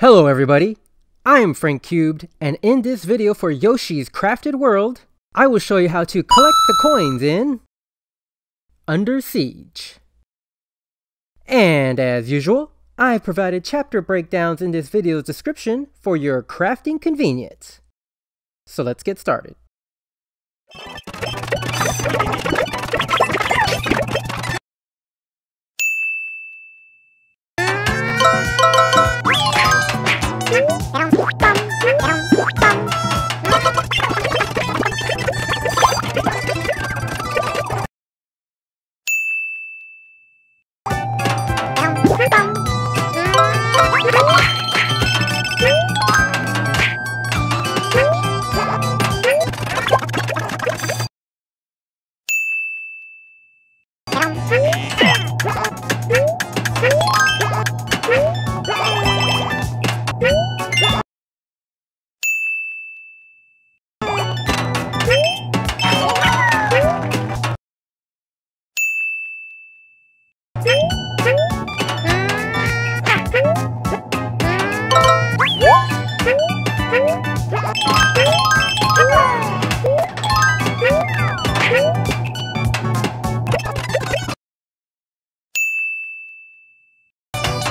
Hello everybody, I am Frank Cubed, and in this video for Yoshi's Crafted World, I will show you how to collect the coins in Under Siege. And as usual, I've provided chapter breakdowns in this video's description for your crafting convenience. So let's get started.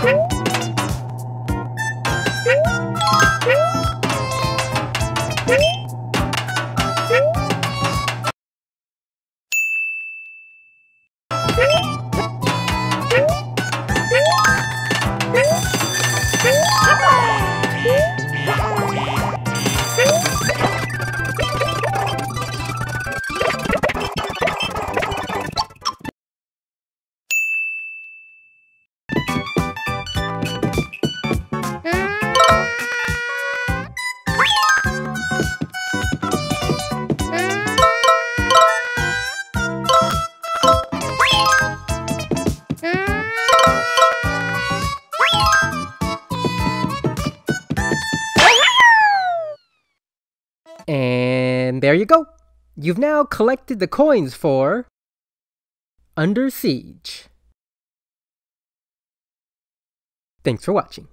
Woo! And there you go. You've now collected the coins for Under Siege. Thanks for watching.